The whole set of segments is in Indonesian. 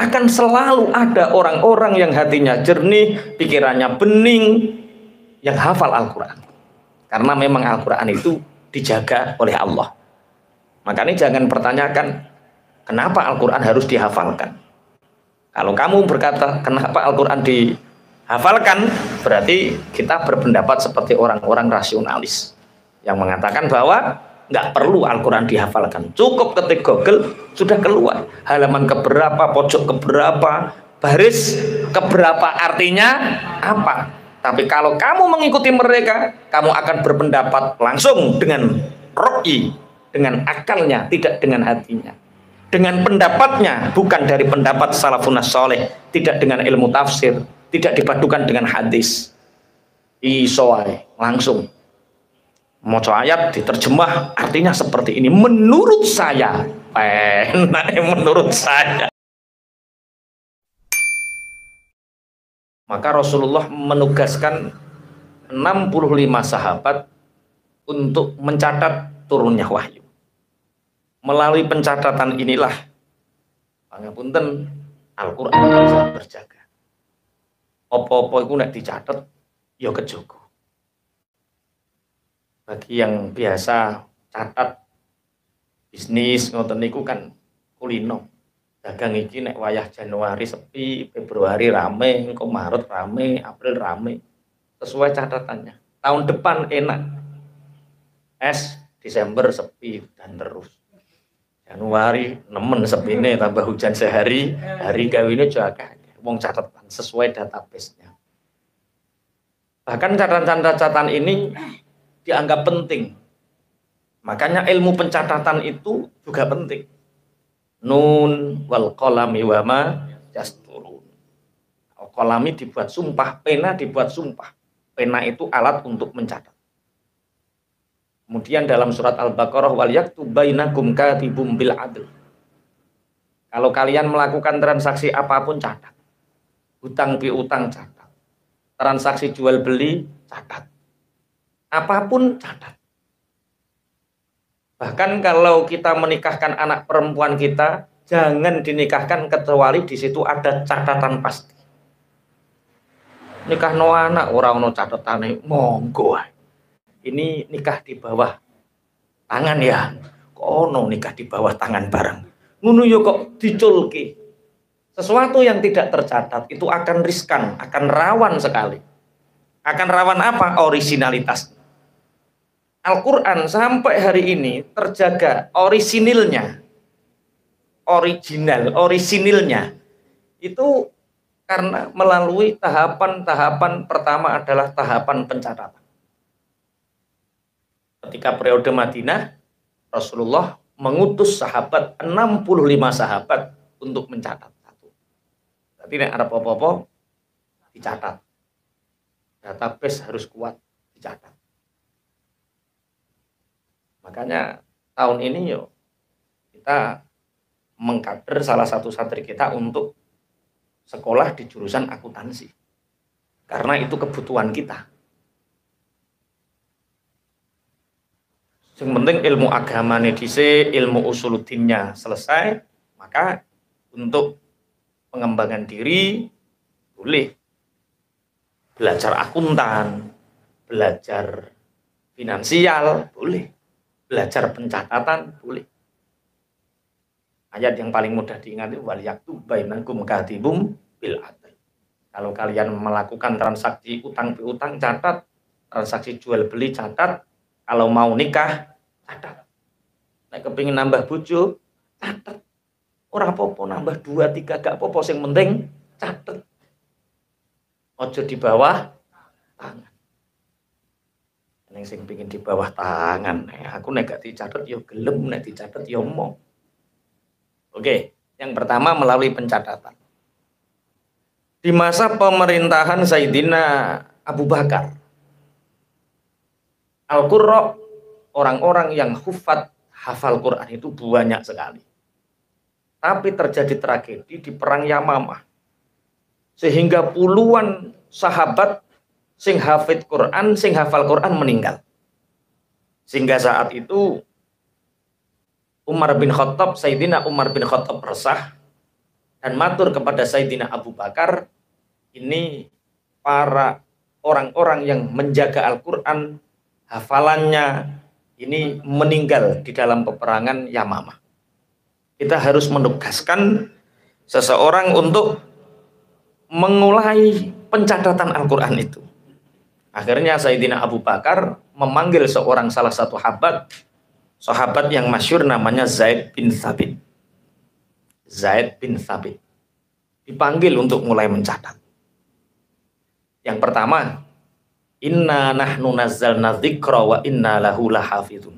Akan selalu ada orang-orang yang hatinya jernih, pikirannya bening, yang hafal Al-Quran. Karena memang Al-Quran itu dijaga oleh Allah. Makanya jangan pertanyakan kenapa Al-Quran harus dihafalkan. Kalau kamu berkata kenapa Al-Quran dihafalkan, berarti kita berpendapat seperti orang-orang rasionalis yang mengatakan bahwa nggak perlu Al-Quran dihafalkan. Cukup ketik Google sudah keluar halaman keberapa, pojok keberapa, baris keberapa artinya apa. Tapi kalau kamu mengikuti mereka, kamu akan berpendapat langsung dengan ro'i, dengan akalnya, tidak dengan hatinya. Dengan pendapatnya, bukan dari pendapat salafun soleh, tidak dengan ilmu tafsir, tidak dipadukan dengan hadis. Isoai, langsung mau ayat diterjemah artinya seperti ini. Menurut saya. Enak menurut saya. Maka Rasulullah menugaskan 65 sahabat untuk mencatat turunnya wahyu. Melalui pencatatan inilah pangapunten Al-Quran bisa berjaga opo-opo itu nek dicatat ya kejogo bagi yang biasa catat bisnis ngoten niku kan kulino. Dagang iki nek wayah Januari sepi Februari rame engko Maret rame April rame. Sesuai catatannya. Tahun depan enak. Es Desember sepi dan terus. Januari nemen sepi ini tambah hujan sehari hari gawine juga wong catatan sesuai database-nya. Bahkan catatan-catatan ini dianggap penting. Makanya ilmu pencatatan itu juga penting. Nun wal kolami wama jasturun. Kolami dibuat sumpah, pena dibuat sumpah. Pena itu alat untuk mencatat. Kemudian dalam surat Al-Baqarah wal yaktu bainakum katibum bil adl. Kalau kalian melakukan transaksi apa pun catat. Hutang piutang catat. Transaksi jual beli catat apa pun catat. Bahkan kalau kita menikahkan anak perempuan kita, jangan dinikahkan kecuali di situ ada catatan pasti. Nikah no anak orang no catatan monggo. Ini nikah di bawah tangan ya. Kono nikah di bawah tangan bareng. Ngono yo kok diculki. Sesuatu yang tidak tercatat itu akan riskan, akan rawan sekali. Akan rawan apa? Originalitas. Al-Quran sampai hari ini terjaga orisinilnya. Original, orisinilnya. Itu karena melalui tahapan-tahapan pertama adalah tahapan pencatatan. Ketika periode Madinah, Rasulullah mengutus sahabat, 65 sahabat untuk mencatat satu. Berarti ini Arab apa-apa dicatat. Database harus kuat dicatat. Makanya tahun ini yuk kita mengkader salah satu santri kita untuk sekolah di jurusan akuntansi. Karena itu kebutuhan kita. Yang penting ilmu agama dise, ilmu usuludinnya selesai, maka untuk pengembangan diri boleh belajar akuntan, belajar finansial, boleh belajar pencatatan boleh. Ayat yang paling mudah diingat itu wal yaktu bainakum katibum bil adl. Kalau kalian melakukan transaksi utang piutang catat, transaksi jual beli catat, kalau mau nikah catat. Nek kepingin nambah bojo catat. Orang apa-apa nambah dua tiga gak apa-apa yang penting catat. Ojo di bawah tangan. Neng sing pingin di bawah tangan. Aku nek gak dicatat yo ya gelem, nek dicatat yo ya mau. Oke, yang pertama melalui pencatatan. Di masa pemerintahan Sayyidina Abu Bakar, Al-Qurra orang-orang yang hufat hafal Quran itu banyak sekali. Tapi terjadi tragedi di perang Yamamah. Sehingga puluhan sahabat sing hafid Quran, sing hafal Quran meninggal. Sehingga saat itu Umar bin Khattab, Sayyidina Umar bin Khattab resah dan matur kepada Sayyidina Abu Bakar ini para orang-orang yang menjaga Al-Quran hafalannya ini meninggal di dalam peperangan Yamamah kita harus menugaskan seseorang untuk mengulai pencatatan Al-Quran itu akhirnya Sayyidina Abu Bakar memanggil seorang salah satu habat sahabat yang masyur namanya Zaid bin Thabit. Zaid bin Thabit. Dipanggil untuk mulai mencatat. Yang pertama, Inna nahnu nazzalna dzikra wa inna lahu lahafizun.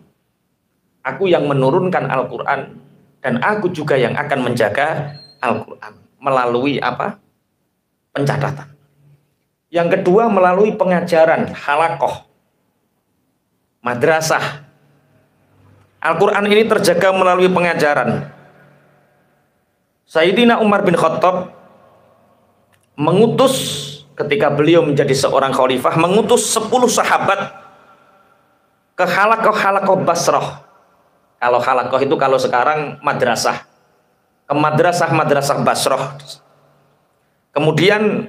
Aku yang menurunkan Al-Qur'an dan aku juga yang akan menjaga Al-Qur'an melalui apa? pencatatan. Yang kedua melalui pengajaran halakoh, madrasah, Al-Quran ini terjaga melalui pengajaran. Sayyidina Umar bin Khattab mengutus ketika beliau menjadi seorang khalifah mengutus 10 sahabat ke halakoh-halakoh Basrah. Kalau halakoh itu kalau sekarang madrasah. Ke madrasah-madrasah Basrah. Kemudian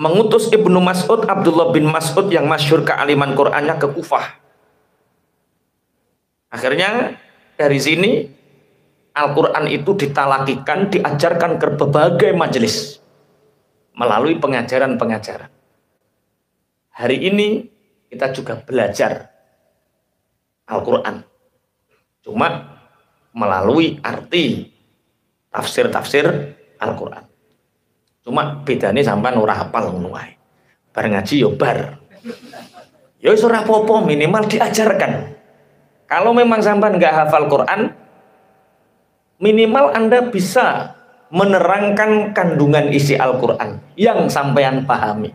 mengutus Ibnu Mas'ud Abdullah bin Mas'ud yang masyhur kealiman Qur'annya ke Kufah Akhirnya dari sini Al-Quran itu ditalakikan, diajarkan ke berbagai majelis melalui pengajaran-pengajaran. Hari ini kita juga belajar Al-Quran. Cuma melalui arti tafsir-tafsir Al-Quran. Cuma bedanya sampai ora hafal ngono Bar ngaji yo bar. Yo ora apa minimal diajarkan. Kalau memang sampai nggak hafal Quran, minimal Anda bisa menerangkan kandungan isi Al-Quran yang sampean pahami.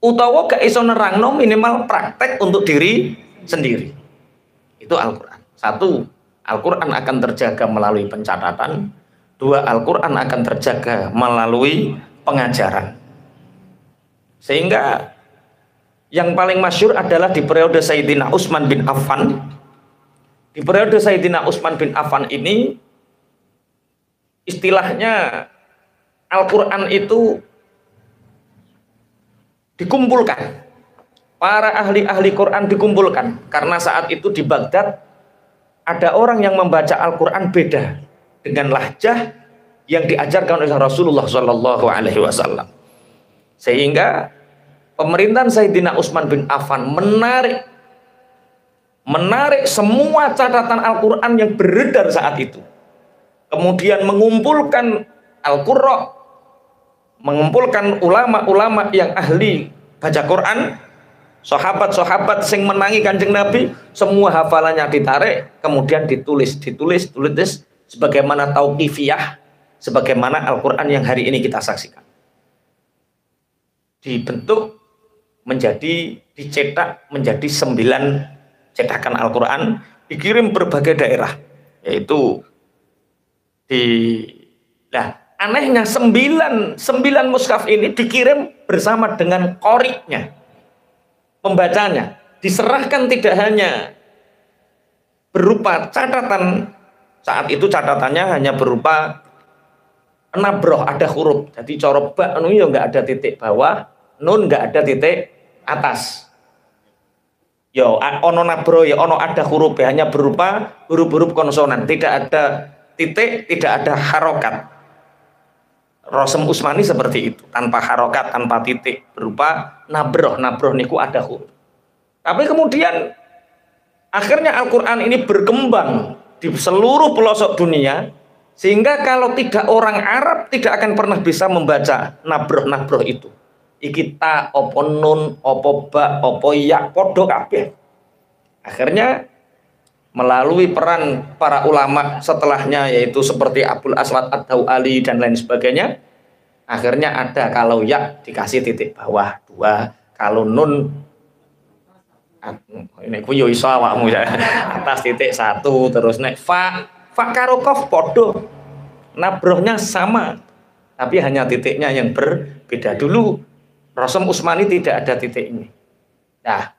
Utawa gak iso nerangno minimal praktek untuk diri sendiri. Itu Al-Quran. Satu, Al-Quran akan terjaga melalui pencatatan. Dua, Al-Quran akan terjaga melalui pengajaran. Sehingga yang paling masyur adalah di periode Sayyidina Utsman bin Affan. Di periode Sayyidina Utsman bin Affan ini istilahnya Al-Qur'an itu dikumpulkan. Para ahli-ahli Quran dikumpulkan karena saat itu di Baghdad ada orang yang membaca Al-Qur'an beda dengan lahjah yang diajarkan oleh Rasulullah Shallallahu alaihi wasallam. Sehingga pemerintahan Sayyidina Utsman bin Affan menarik menarik semua catatan Al-Qur'an yang beredar saat itu. Kemudian mengumpulkan Al-Qurra, mengumpulkan ulama-ulama yang ahli baca Quran, sahabat-sahabat sing menangi Kanjeng Nabi, semua hafalannya ditarik, kemudian ditulis, ditulis, tulis sebagaimana tauqifiyah, sebagaimana Al-Qur'an yang hari ini kita saksikan. Dibentuk menjadi dicetak menjadi sembilan cetakan Al-Quran dikirim berbagai daerah yaitu di nah anehnya sembilan sembilan muskaf ini dikirim bersama dengan koriknya pembacanya diserahkan tidak hanya berupa catatan saat itu catatannya hanya berupa nabroh ada huruf jadi coroba anu ya nggak ada titik bawah nun nggak ada titik atas. Yo, ono nabro ya ono ada huruf ya, hanya berupa huruf-huruf konsonan, tidak ada titik, tidak ada harokat. Rosem Usmani seperti itu, tanpa harokat, tanpa titik, berupa nabroh, nabroh niku ada huruf. Tapi kemudian akhirnya Al-Quran ini berkembang di seluruh pelosok dunia, sehingga kalau tidak orang Arab tidak akan pernah bisa membaca nabroh-nabroh itu. Iki ta opo nun opo ba opo ya podo kabeh. Akhirnya melalui peran para ulama setelahnya yaitu seperti Abdul Aswad atau Ali dan lain sebagainya akhirnya ada kalau ya dikasih titik bawah dua kalau nun ini ku yo iso awakmu ya atas titik satu terus naik fa fa karo kof podo nabrohnya sama tapi hanya titiknya yang berbeda dulu Rasul Usmani tidak ada titik ini. Nah,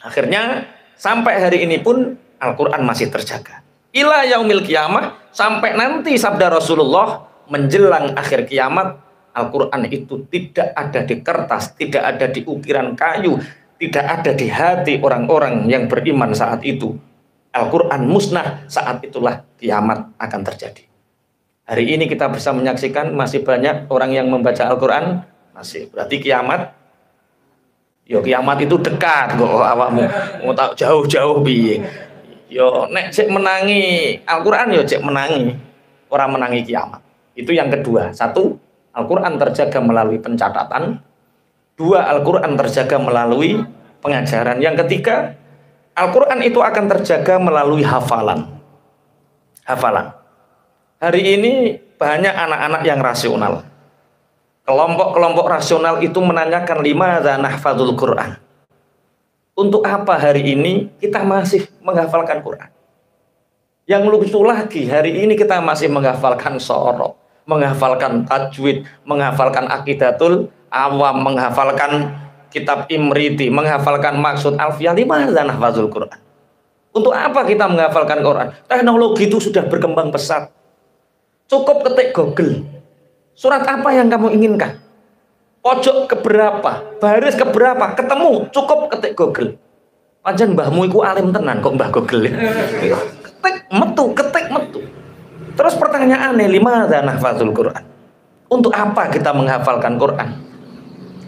akhirnya sampai hari ini pun Al-Quran masih terjaga. ila yaumil kiamah sampai nanti sabda Rasulullah menjelang akhir kiamat Al-Quran itu tidak ada di kertas, tidak ada di ukiran kayu, tidak ada di hati orang-orang yang beriman saat itu. Al-Quran musnah, saat itulah kiamat akan terjadi. Hari ini kita bisa menyaksikan masih banyak orang yang membaca Al-Quran, masih berarti kiamat Yo kiamat itu dekat kok awakmu. Mau tahu jauh-jauh bi. Yo nek cek menangi Al-Qur'an yo cek menangi. Orang menangi kiamat. Itu yang kedua. Satu, Al-Qur'an terjaga melalui pencatatan. Dua, Al-Qur'an terjaga melalui pengajaran. Yang ketiga, Al-Qur'an itu akan terjaga melalui hafalan. Hafalan. Hari ini banyak anak-anak yang rasional Kelompok-kelompok rasional itu menanyakan lima nahfadzul Quran. Untuk apa hari ini kita masih menghafalkan Quran? Yang lucu lagi, hari ini kita masih menghafalkan sorok, menghafalkan tajwid, menghafalkan akidatul awam, menghafalkan kitab imriti, menghafalkan maksud alfiah lima nahfadzul Quran. Untuk apa kita menghafalkan Quran? Teknologi itu sudah berkembang pesat. Cukup ketik Google, Surat apa yang kamu inginkan? Pojok keberapa? Baris keberapa? Ketemu, cukup ketik Google. Panjang mbahmu iku alim tenan kok mbah Google. ketik metu, ketik metu. Terus pertanyaannya lima nahfatul Quran. Untuk apa kita menghafalkan Quran?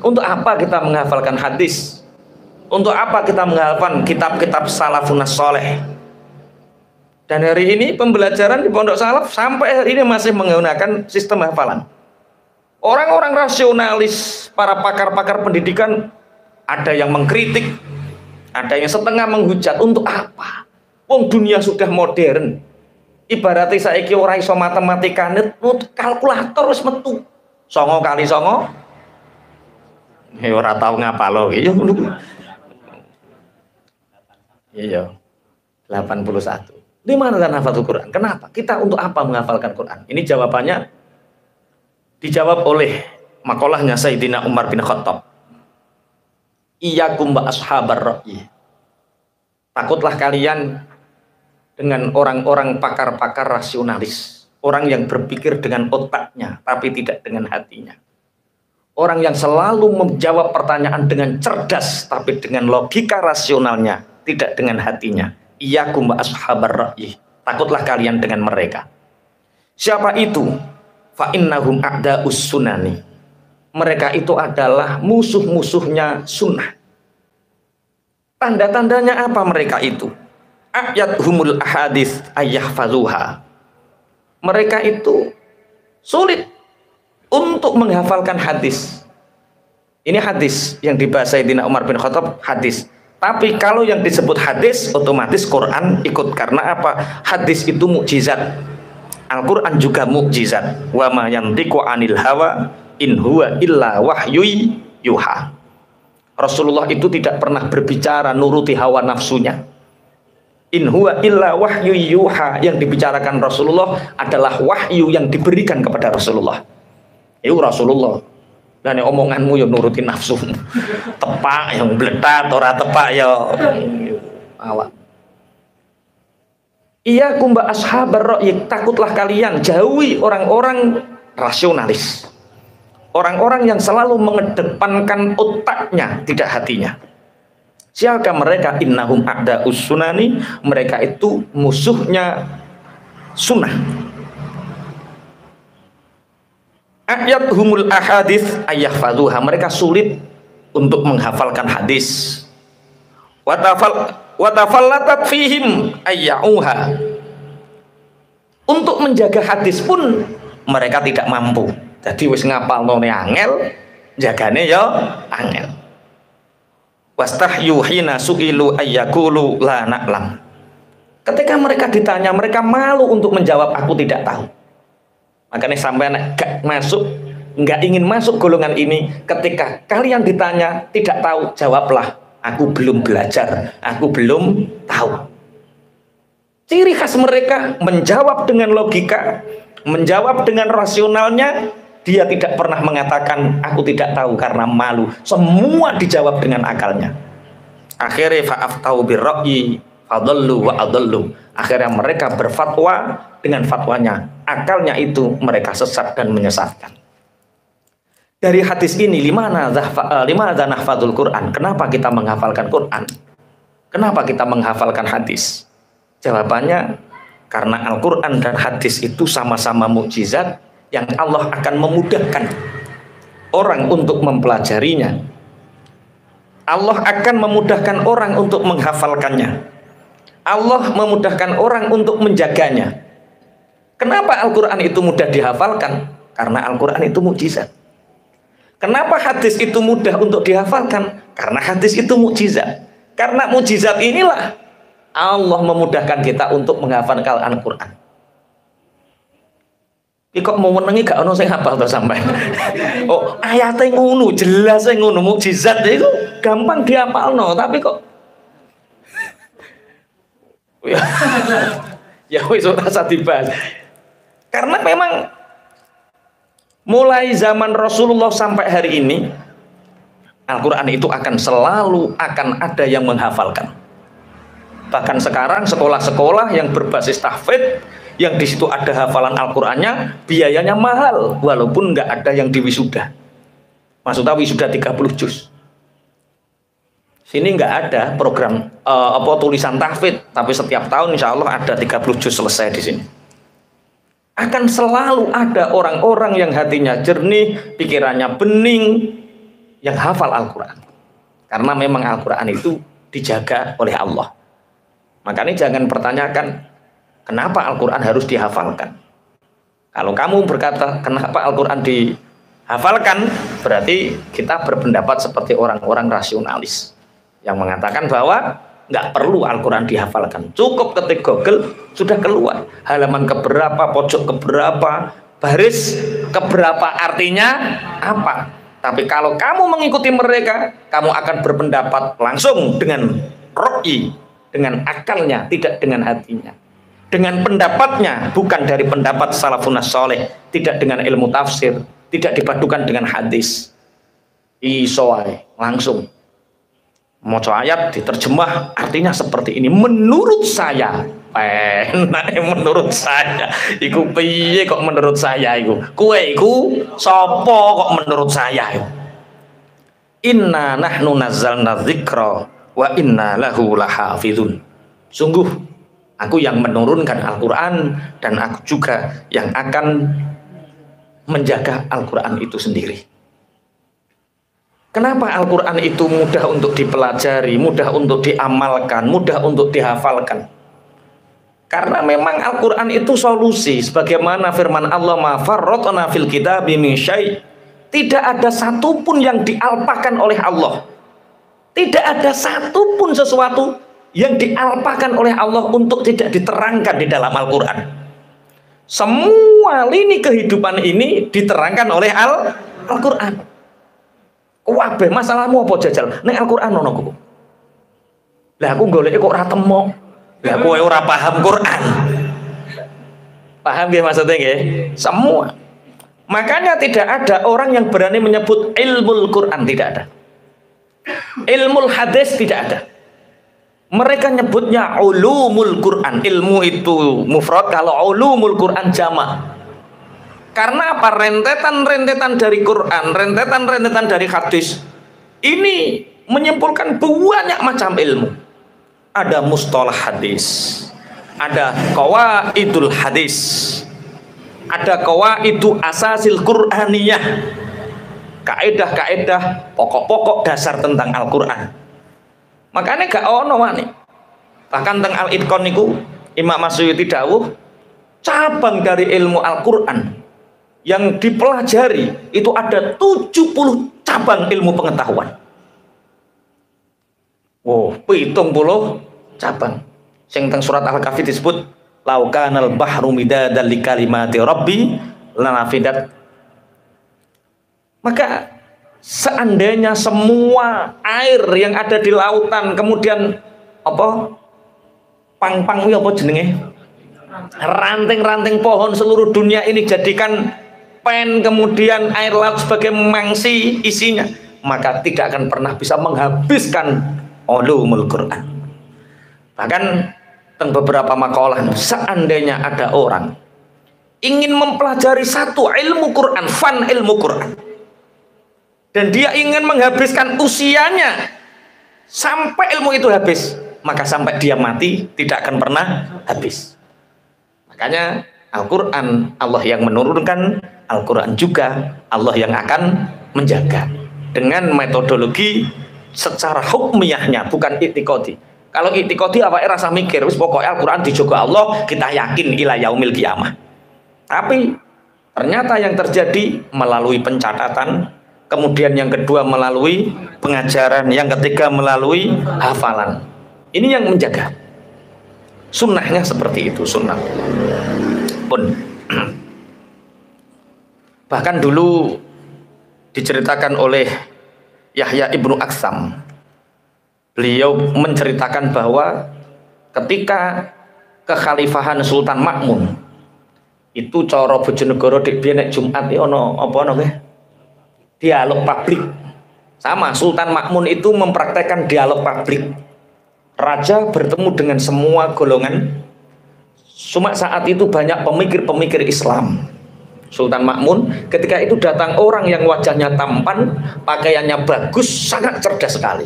Untuk apa kita menghafalkan hadis? Untuk apa kita menghafalkan kitab-kitab salafun soleh? Dan hari ini pembelajaran di pondok salaf sampai hari ini masih menggunakan sistem hafalan. Orang-orang rasionalis, para pakar-pakar pendidikan, ada yang mengkritik, ada yang setengah menghujat. Untuk apa? Wong dunia sudah modern. Ibaratnya saya iki ora iso matematika net, kalkulator wis metu. Songo kali songo. Ya ora tau ngapalo ya Iya. 81. Di mana kan hafal Quran? Kenapa? Kita untuk apa menghafalkan Quran? Ini jawabannya Dijawab oleh makolahnya Sayyidina Umar bin Khattab. Iyakum ba ashabar ra'yi. Takutlah kalian dengan orang-orang pakar-pakar rasionalis. Orang yang berpikir dengan otaknya, tapi tidak dengan hatinya. Orang yang selalu menjawab pertanyaan dengan cerdas, tapi dengan logika rasionalnya, tidak dengan hatinya. Iyakum ba ashabar ra'yi. Takutlah kalian dengan mereka. Siapa itu? fa innahum a'da'us sunani. Mereka itu adalah musuh-musuhnya sunnah. Tanda-tandanya apa mereka itu? Ayat humul ahadis fazuha. Mereka itu sulit untuk menghafalkan hadis. Ini hadis yang dibahas Sayyidina Umar bin Khattab hadis. Tapi kalau yang disebut hadis otomatis Quran ikut karena apa? Hadis itu mukjizat Al-Quran juga mukjizat. Wa ma yantiqu anil hawa in huwa illa wahyu yuha. Rasulullah itu tidak pernah berbicara nuruti hawa nafsunya. In huwa illa wahyu yuha yang dibicarakan Rasulullah adalah wahyu yang diberikan kepada Rasulullah. Itu Rasulullah. Dan omonganmu yang nuruti nafsu. Tepak yang beletat, ora tepak ya awak. Iya kumba ashabar ro'yik takutlah kalian jauhi orang-orang rasionalis. Orang-orang yang selalu mengedepankan otaknya, tidak hatinya. Siapa mereka? Innahum ada usunani. Mereka itu musuhnya sunnah. Ayat humul ahadith ayah faduha. Mereka sulit untuk menghafalkan hadis. Watafal watafallatat fihim ayyauha. Untuk menjaga hadis pun mereka tidak mampu. Jadi wis ngapal none angel jagane ya angel. Wastahyu hina su'ilu ayyakulu la na'lam. Ketika mereka ditanya mereka malu untuk menjawab aku tidak tahu makanya sampai gak masuk nggak ingin masuk golongan ini ketika kalian ditanya tidak tahu jawablah aku belum belajar, aku belum tahu. Ciri khas mereka menjawab dengan logika, menjawab dengan rasionalnya, dia tidak pernah mengatakan aku tidak tahu karena malu. Semua dijawab dengan akalnya. Akhirnya fa'af tahu birra'yi fadallu wa adallu. Akhirnya mereka berfatwa dengan fatwanya. Akalnya itu mereka sesat dan menyesatkan. Dari hadis ini lima eh, lima nahfadul Quran. Kenapa kita menghafalkan Quran? Kenapa kita menghafalkan hadis? Jawabannya karena Al-Quran dan hadis itu sama-sama mukjizat yang Allah akan memudahkan orang untuk mempelajarinya. Allah akan memudahkan orang untuk menghafalkannya Allah memudahkan orang untuk menjaganya. Kenapa Al-Quran itu mudah dihafalkan? Karena Al-Quran itu mukjizat. Kenapa hadis itu mudah untuk dihafalkan? Karena hadis itu mukjizat. Karena mukjizat inilah Allah memudahkan kita untuk menghafalkan Al-Quran. Kok mau menengi gak ono sing hafal to sampai. oh, ayate ngono, jelas ngono mukjizat itu gampang dihafalno, tapi kok ya wis ora usah dibahas. Karena memang mulai zaman Rasulullah sampai hari ini Al-Qur'an itu akan selalu akan ada yang menghafalkan. Bahkan sekarang sekolah-sekolah yang berbasis tahfidz yang di situ ada hafalan Al-Qur'annya biayanya mahal walaupun nggak ada yang diwisuda. Maksudnya wisuda 30 juz. Sini nggak ada program uh, apa tulisan tahfidz, tapi setiap tahun insya Allah ada 30 juz selesai di sini. Akan selalu ada orang-orang yang hatinya jernih, pikirannya bening, yang hafal Al-Quran. Karena memang Al-Quran itu dijaga oleh Allah. Makanya jangan pertanyakan, kenapa Al-Quran harus dihafalkan? Kalau kamu berkata, kenapa Al-Quran dihafalkan, berarti kita berpendapat seperti orang-orang rasionalis yang mengatakan bahwa nggak perlu Al-Quran dihafalkan. Cukup ketik Google sudah keluar halaman keberapa, pojok keberapa, baris keberapa artinya apa. Tapi kalau kamu mengikuti mereka, kamu akan berpendapat langsung dengan ro'i, dengan akalnya, tidak dengan hatinya. Dengan pendapatnya, bukan dari pendapat salafun soleh, tidak dengan ilmu tafsir, tidak dipadukan dengan hadis. Isoai, langsung Moco ayat diterjemah artinya seperti ini. Menurut saya, enak menurut saya. Iku piye kok menurut saya iku? Kue iku sopo kok menurut saya iku? Inna nahnu nazzalna dzikra wa inna lahu lahafizun. Sungguh aku yang menurunkan Al-Qur'an dan aku juga yang akan menjaga Al-Qur'an itu sendiri. Kenapa Al-Quran itu mudah untuk dipelajari, mudah untuk diamalkan, mudah untuk dihafalkan? Karena memang Al-Quran itu solusi. Sebagaimana firman Allah, Mafarrotna fil kitab Tidak ada satupun yang dialpakan oleh Allah. Tidak ada satupun sesuatu yang dialpakan oleh Allah untuk tidak diterangkan di dalam Al-Quran. Semua lini kehidupan ini diterangkan oleh Al-Quran. Kabeh masalahmu apa jajal? Nek Al-Qur'an ono ku. Lah aku golek kok ora. Lah kowe ora paham Quran. Paham ya maksudnya nggih? Semua. Makanya tidak ada orang yang berani menyebut ilmu Quran tidak ada. Ilmu hadis tidak ada. Mereka nyebutnya ulumul Quran. Ilmu itu mufrad kalau ulumul Quran jamak. Karena apa? Rentetan-rentetan dari Quran, rentetan-rentetan dari hadis. Ini menyimpulkan banyak macam ilmu. Ada mustalah hadis, ada idul hadis, ada itu asasil Qur'aniyah, kaedah-kaedah pokok-pokok dasar tentang Al-Quran. Makanya gak ono nih. Bahkan tentang Al-Itqan niku Imam Masyuyuti dawuh cabang dari ilmu Al-Quran yang dipelajari itu ada 70 cabang ilmu pengetahuan. Wow, pitung puluh cabang. Yang tentang surat Al-Kahfi disebut laukanal bahru midadan li kalimati rabbi lanafidat. Maka seandainya semua air yang ada di lautan kemudian apa pang-pang apa jenenge ranting-ranting pohon seluruh dunia ini jadikan pen kemudian air laut sebagai mangsi isinya maka tidak akan pernah bisa menghabiskan ulumul Quran Bahkan tentang beberapa makalah seandainya ada orang ingin mempelajari satu ilmu Quran, fan ilmu Quran. Dan dia ingin menghabiskan usianya sampai ilmu itu habis, maka sampai dia mati tidak akan pernah habis. Makanya Al-Quran Allah yang menurunkan, Al-Quran juga Allah yang akan menjaga. Dengan metodologi secara hukmiyahnya bukan itikodi kalau itikodi apa rasa mikir wis pokoknya Al-Quran dijogo Allah kita yakin ila yaumil kiamah. Tapi ternyata yang terjadi melalui pencatatan kemudian yang kedua melalui pengajaran yang ketiga melalui hafalan. Ini yang menjaga. Sunnahnya seperti itu sunnah pun. Bahkan dulu diceritakan oleh Yahya ibnu Aksam. Beliau menceritakan bahwa ketika kekhalifahan Sultan Makmun itu coro Bojonegoro di biyen Jumat iki ono apa ono dialog publik sama Sultan Makmun itu mempraktekkan dialog publik raja bertemu dengan semua golongan Cuma saat itu banyak pemikir-pemikir Islam. Sultan Makmun ketika itu datang orang yang wajahnya tampan, pakaiannya bagus, sangat cerdas sekali.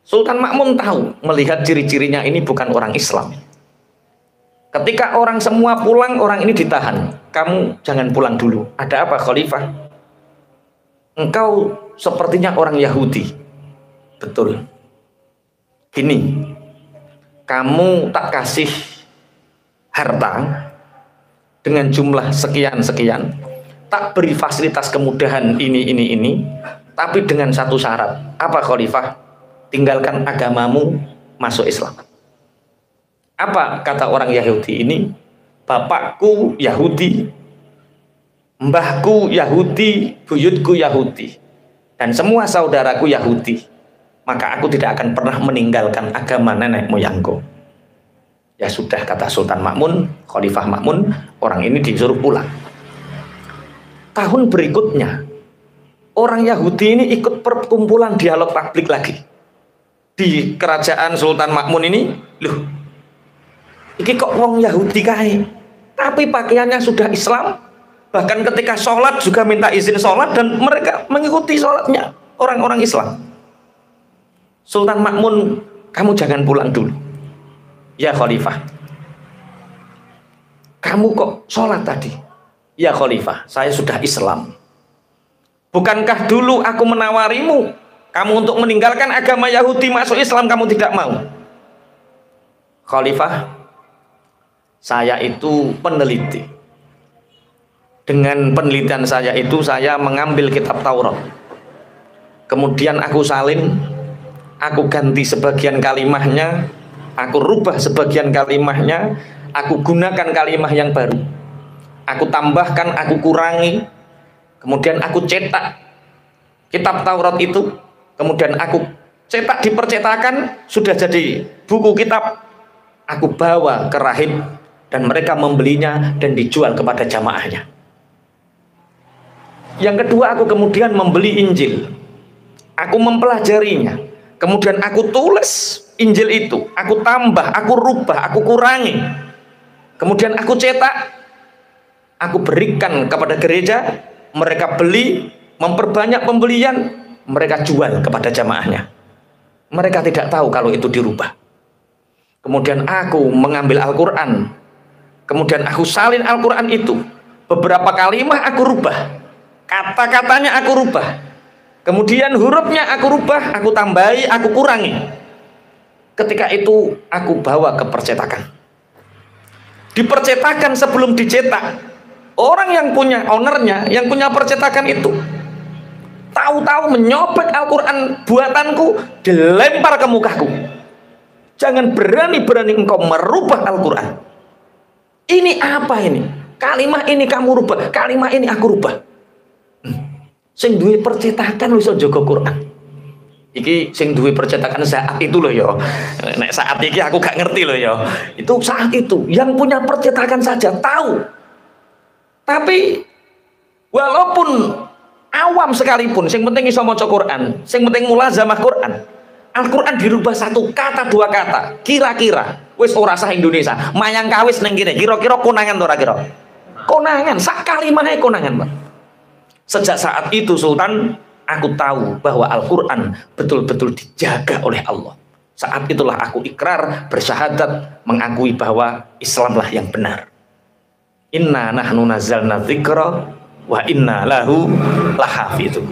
Sultan Makmun tahu melihat ciri-cirinya ini bukan orang Islam. Ketika orang semua pulang, orang ini ditahan. Kamu jangan pulang dulu. Ada apa khalifah? Engkau sepertinya orang Yahudi. Betul. Gini, kamu tak kasih harta dengan jumlah sekian-sekian tak beri fasilitas kemudahan ini ini ini tapi dengan satu syarat. Apa khalifah? Tinggalkan agamamu masuk Islam. Apa kata orang Yahudi ini? Bapakku Yahudi mbahku Yahudi buyutku Yahudi dan semua saudaraku Yahudi. Maka aku tidak akan pernah meninggalkan agama nenek moyangku Ya sudah kata Sultan Makmun, Khalifah Makmun, orang ini disuruh pulang. Tahun berikutnya, orang Yahudi ini ikut perkumpulan dialog publik lagi. Di kerajaan Sultan Makmun ini, loh, ini kok wong Yahudi kae. Tapi pakaiannya sudah Islam, bahkan ketika sholat juga minta izin sholat dan mereka mengikuti sholatnya orang-orang Islam. Sultan Makmun, kamu jangan pulang dulu Ya Khalifah. Kamu kok sholat tadi? Ya Khalifah, saya sudah Islam. Bukankah dulu aku menawarimu kamu untuk meninggalkan agama Yahudi masuk Islam kamu tidak mau? Khalifah, saya itu peneliti. Dengan penelitian saya itu saya mengambil kitab Taurat. Kemudian aku salin, aku ganti sebagian kalimahnya, aku rubah sebagian kalimahnya aku gunakan kalimah yang baru. Aku tambahkan aku kurangi. Kemudian aku cetak kitab Taurat itu. Kemudian aku cetak di percetakan sudah jadi buku kitab. Aku bawa ke rahib dan mereka membelinya dan dijual kepada jamaahnya. Yang kedua aku kemudian membeli Injil. Aku mempelajarinya. Kemudian aku tulis Injil itu, aku tambah, aku rubah, aku kurangi. Kemudian aku cetak, aku berikan kepada gereja, mereka beli, memperbanyak pembelian, mereka jual kepada jamaahnya. Mereka tidak tahu kalau itu dirubah. Kemudian aku mengambil Al-Quran, kemudian aku salin Al-Quran itu. Beberapa kalimat aku rubah, kata-katanya aku rubah, kemudian hurufnya aku rubah, aku tambahi, aku kurangi Ketika itu aku bawa ke percetakan. Di percetakan sebelum dicetak, orang yang punya ownernya, yang punya percetakan itu tahu-tahu menyobek Al-Quran buatanku dilempar ke mukaku. Jangan berani-berani engkau merubah Al-Quran. Ini apa ini? Kalimat ini kamu rubah, kalimat ini aku rubah. Hmm. Sing duwe percetakan bisa jaga Quran iki sing duwe percetakan saat itu loh yo. Nek saat iki aku gak ngerti loh yo. Itu saat itu yang punya percetakan saja tahu. Tapi walaupun awam sekalipun sing penting iso maca Quran sing penting mulazamah Quran Al-Quran dirubah satu kata dua kata kira-kira. Wis ora sah Indonesia. Mayang kawis neng kene kira-kira konangan ora kira? Konangan sak kalimah konangan Pak sejak saat itu Sultan aku tahu bahwa Al-Quran betul-betul dijaga oleh Allah saat itulah aku ikrar bersyahadat mengakui bahwa Islamlah yang benar inna nahnu nazalna dzikra wa inna lahu lahafidhu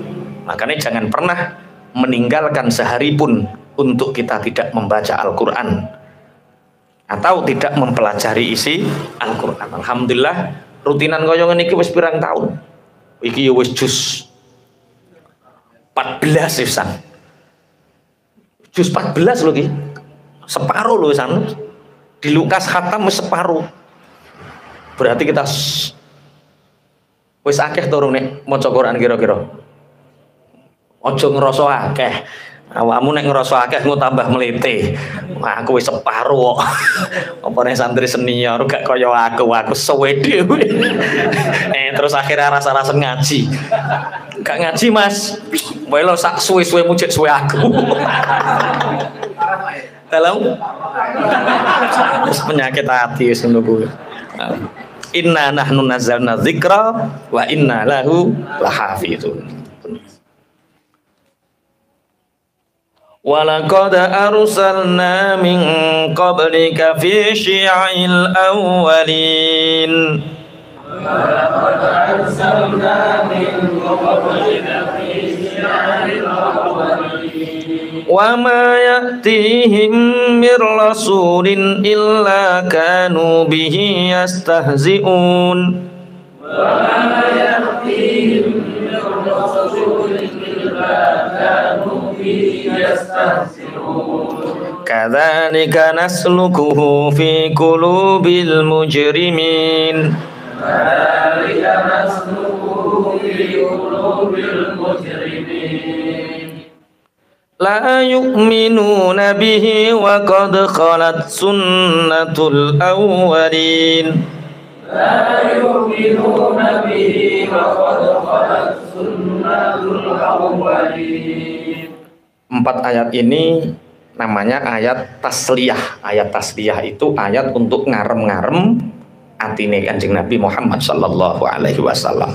makanya jangan pernah meninggalkan sehari pun untuk kita tidak membaca Al-Quran atau tidak mempelajari isi Al-Quran. Alhamdulillah rutinan koyongan ini wis pirang tahun. Iki ya wis jus 14 wisan. Jus 14 loh ki. Separuh loh wisan. Di Lukas khatam separuh. Berarti kita wis akeh turun nih maca Quran kira-kira. Ojo ngerasa akeh. Awakmu nek ngerasa akeh engko tambah. Wah, aku wis separo. Apa nek santri senior gak kaya aku, aku suwe eh terus akhirnya rasa-rasa ngaji. Gak ngaji, Mas. Wae lo sak suwe-suwe mujek suwe aku. Dalam penyakit hati wis ngono kuwi. Inna nahnu nazzalna dzikra wa inna lahu lahafizun. ولقد أرسلنا من قبلك في شيع الأولين ولقد أرسلنا من قبلك في شيع الأولين وما يأتيهم من رسول إلا كانوا به يستهزئون وما يأتيهم من رسول إلا كانوا كذلك نسلكه في قلوب المجرمين كذلك نسلكه في قلوب المجرمين لا يؤمنون به وقد خلت سنة الأولين لا يؤمنون به وقد خلت سنة الأولين empat ayat ini namanya ayat tasliyah. Ayat tasliyah itu ayat untuk ngarem-ngarem atine Kanjeng Nabi Muhammad sallallahu alaihi wasallam.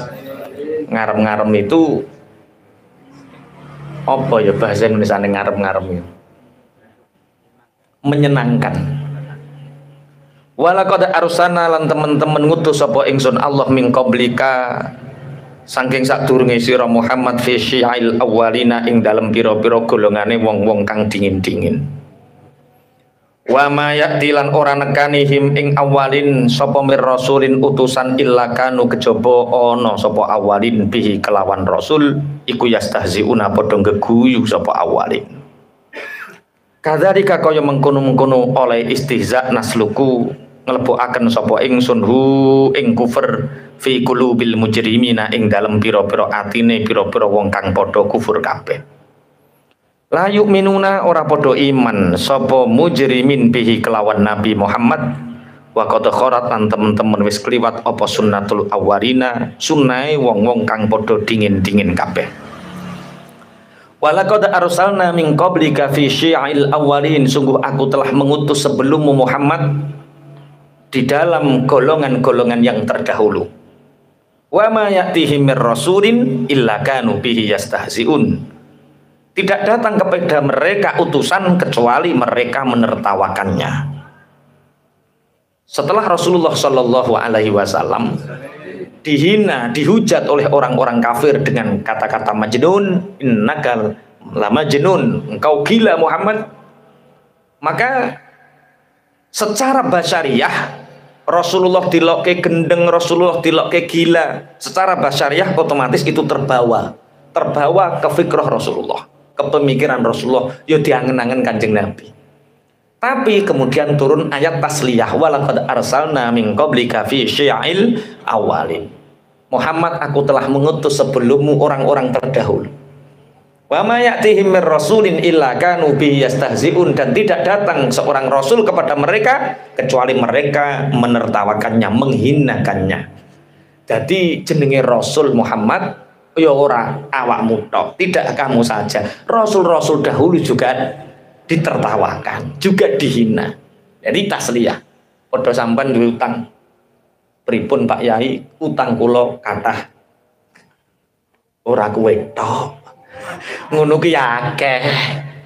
Ngarem-ngarem itu apa ya bahasa Indonesia ngarem-ngarem itu? Menyenangkan. Walaqad arsana lan teman-teman ngutus sapa ingsun Allah min qablika Saking sadurunge sira Muhammad fi syi'il awwalina ing dalem pira-pira golongane wong-wong kang dingin-dingin. Wa ma ya'tilan ora nekanihim ing awalin sapa mir rasulin utusan illa kanu kejaba ana sapa awalin bihi kelawan rasul iku yastahziuna padha geguyu sapa awalin. Kadzalika kaya mengkono-mengkono oleh istihza nasluku nglebokaken sapa ingsun hu ing kufur fi qulubil mujrimina ing dalem pira-pira atine pira-pira wong kang padha kufur kabeh la yu'minuna ora padha iman. Sapa mujrimin bihi kelawan Nabi Muhammad. Wa qad kharat lan temen-temen wis kliwat apa sunnatul awwarina. Sunnahe wong-wong kang padha dingin-dingin kabeh. Walaqad arsalna min qablika fi syi'il awwalin sungguh aku telah mengutus sebelummu Muhammad di dalam golongan-golongan yang terdahulu. Wa ma ya'tihim rasulin illa kanu bihi yastahziun tidak datang kepada mereka utusan kecuali mereka menertawakannya setelah Rasulullah Shallallahu Alaihi Wasallam dihina, dihujat oleh orang-orang kafir dengan kata-kata majnun, innakal lama jenun, engkau gila Muhammad. Maka secara basyariah Rasulullah dilokke gendeng, Rasulullah dilokke gila. Secara basyariah otomatis itu terbawa. Terbawa ke fikrah Rasulullah. Ke pemikiran Rasulullah. Ya diangen-angen kanjeng Nabi. Tapi kemudian turun ayat tasliyah. Walakad arsalna min qablika fi syi'il awalin. Muhammad aku telah mengutus sebelummu orang-orang terdahulu Wa ma ya'tihim mir rasulin illa kanu bi yastahzi'un dan tidak datang seorang rasul kepada mereka kecuali mereka menertawakannya, menghinakannya. Jadi jenenge Rasul Muhammad ya ora awakmu tok, tidak kamu saja. Rasul-rasul dahulu juga ditertawakan, juga dihina. Jadi tasliyah. Padha sampean utang. Pripun Pak Yai, utang kula kathah. Ora kuwe tok. Ngono ki akeh.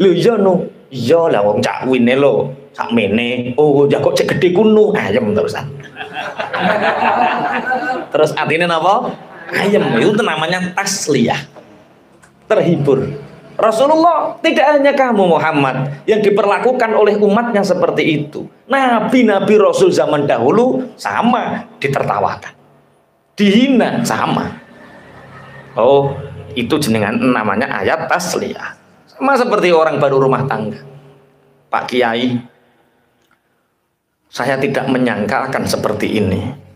Lho iya no. Iya lah wong cak wine lho. Sakmene. Oh, ya kok cek gede kuno. Ayem terusan. Terus artinya apa? Ayem. Itu namanya tasliyah. Terhibur. Rasulullah tidak hanya kamu Muhammad yang diperlakukan oleh umatnya seperti itu. Nabi-nabi Rasul zaman dahulu sama ditertawakan. Dihina sama. Oh, itu jenengan namanya ayat tasliyah. Sama seperti orang baru rumah tangga. Pak Kiai, saya tidak menyangka akan seperti ini.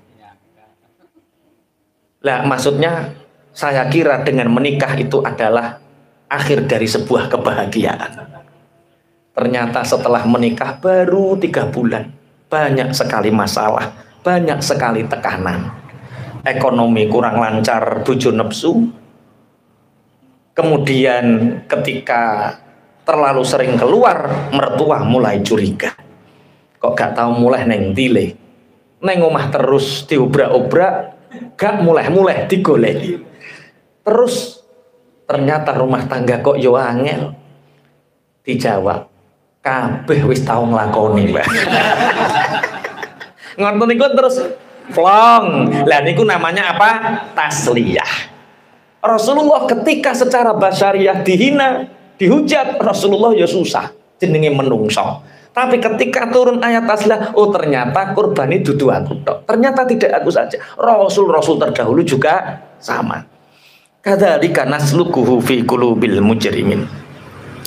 Lah maksudnya saya kira dengan menikah itu adalah akhir dari sebuah kebahagiaan. Ternyata setelah menikah baru tiga bulan, banyak sekali masalah, banyak sekali tekanan. Ekonomi kurang lancar, bujo nepsu. Kemudian ketika terlalu sering keluar, mertua mulai curiga. Kok gak tahu mulai neng tile. Neng omah terus diobrak-obrak, gak mulai-mulai digoleki. Terus ternyata rumah tangga kok yo angel. Dijawab kabeh wis tau nglakoni mbak. Ngoten niku terus flong lah niku namanya apa? Tasliyah. Rasulullah ketika secara basyariah dihina dihujat Rasulullah ya susah jenenge menungso tapi ketika turun ayat taslah, oh ternyata kurban itu dua aku Ternyata tidak aku saja. Rasul-rasul terdahulu juga sama. Kadzalika nasluquhu fi qulubil mujrimin.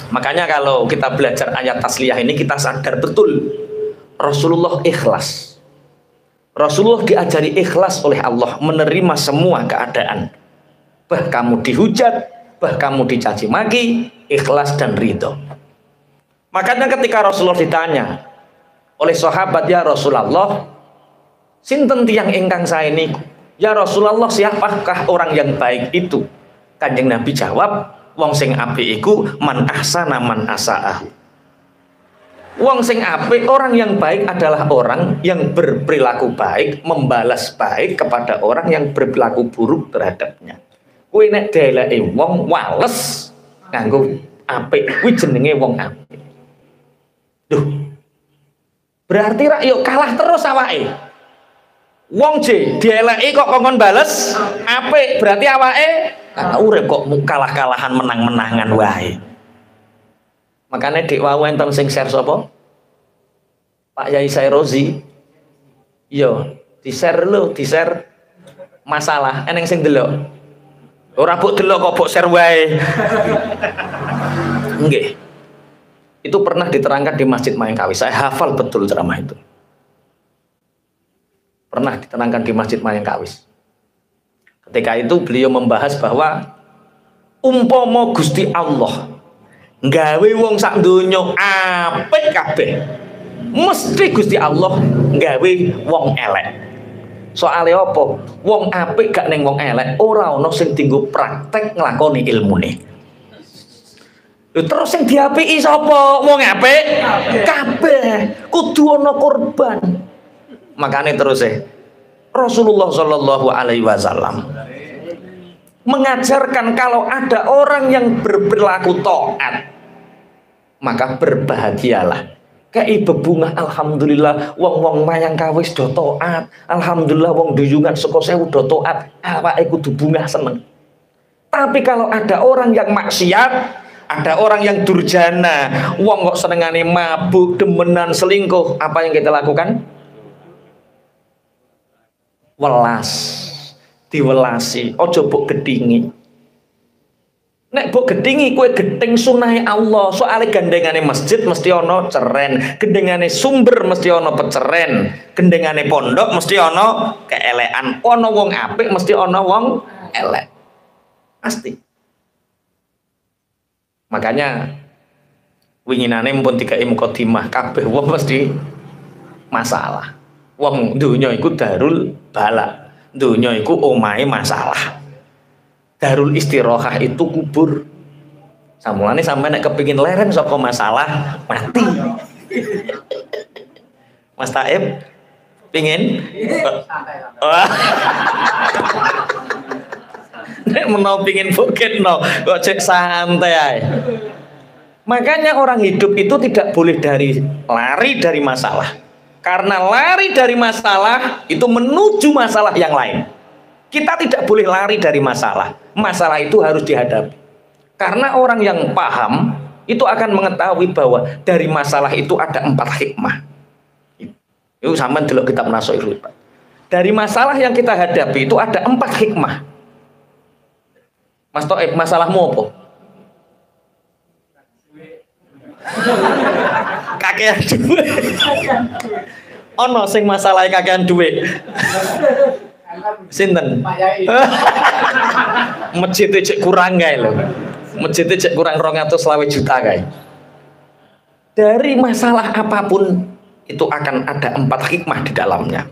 Makanya kalau kita belajar ayat tasliyah ini kita sadar betul Rasulullah ikhlas. Rasulullah diajari ikhlas oleh Allah menerima semua keadaan. Bah kamu dihujat, bah kamu dicaci maki, ikhlas dan ridho. Makanya ketika Rasulullah ditanya oleh sahabat ya Rasulullah, sinten tiang ingkang saya niku? Ya Rasulullah siapakah orang yang baik itu? Kanjeng Nabi jawab, wong sing apik iku man ahsana man asaahu. Wong sing apik, orang yang baik adalah orang yang berperilaku baik, membalas baik kepada orang yang berperilaku buruk terhadapnya. Kuwi nek wong wales nganggo apik, kuwi jenenge wong apik. Duh. Berarti rak yuk kalah terus awake. Wong J dieleki kok kongkon bales apik berarti awake nah, urip kok kalah-kalahan menang-menangan wae. Makanya dik wau enten sing share sapa? Pak Yai Sairozi. Yo, di-share lu, di-share masalah eneng sing delok. Ora mbok delok kok mbok share wae. Nggih. Itu pernah diterangkan di Masjid Mayangkawi. Saya hafal betul ceramah itu pernah ditenangkan di Masjid Mayangkawis. Ketika itu beliau membahas bahwa umpomo Gusti Allah nggawe wong sak donya apik kabeh. Mesti Gusti Allah nggawe wong elek. Soale apa? Wong apik gak neng wong elek, ora ana sing praktek nglakoni ilmune. Terus sing diapiki sapa? Wong apik? Kabeh. Kudu ana korban. Makanya terus ya Rasulullah Shallallahu Alaihi Wasallam mengajarkan kalau ada orang yang berperilaku taat maka berbahagialah. Kayak ibu bunga alhamdulillah wong wong mayang kawis do taat. Alhamdulillah wong duyungan saka sewu do taat. Apa kudu bunga seneng. Tapi kalau ada orang yang maksiat ada orang yang durjana. Wong kok senengane mabuk demenan selingkuh. Apa yang kita lakukan? Welas. Diwelasi. Ojo buk gedingi. Nek buk gedingi kue gedeng sunai Allah. Soalnya gandengane masjid mesti ono ceren. Gendengane sumber mesti ono peceren. Gendengane pondok mesti ono keelean ono wong apik mesti ono wong elek. Pasti makanya winginane pun tiga timah kabeh wong mesti masalah. Wong dunia iku darul bala dunia iku omahe masalah. Darul istirohah itu kubur. Samulane sampai nek kepingin leren saka masalah mati. Mas Taib pingin Wah. Nek menau pingin no, kok cek santai. Makanya orang hidup itu tidak boleh dari lari dari masalah. Karena lari dari masalah itu menuju masalah yang lain. Kita tidak boleh lari dari masalah. Masalah itu harus dihadapi. Karena orang yang paham itu akan mengetahui bahwa dari masalah itu ada empat hikmah. Itu sama dulu kita menasoi Dari masalah yang kita hadapi itu ada empat hikmah. Mas Toib, masalahmu apa? kakean duit ono sing masalah kakean duit sinten? Masjid cek kurang guys lo masjid cek kurang rong atau selawe juta guys dari masalah apa pun itu akan ada empat hikmah di dalamnya